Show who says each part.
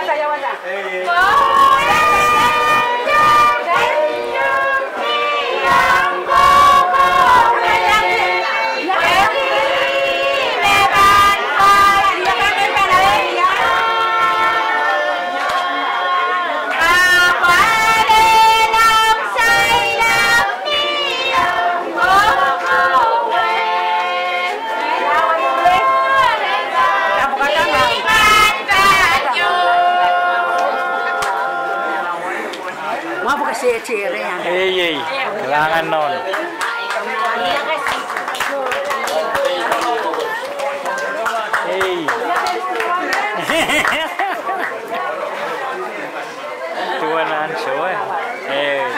Speaker 1: aguanta, ya aguanta. Eh,
Speaker 2: Apa kasi cire yan?
Speaker 3: Iyi, kailangan nun. Iyi. Tuwa na ang eh. Eh.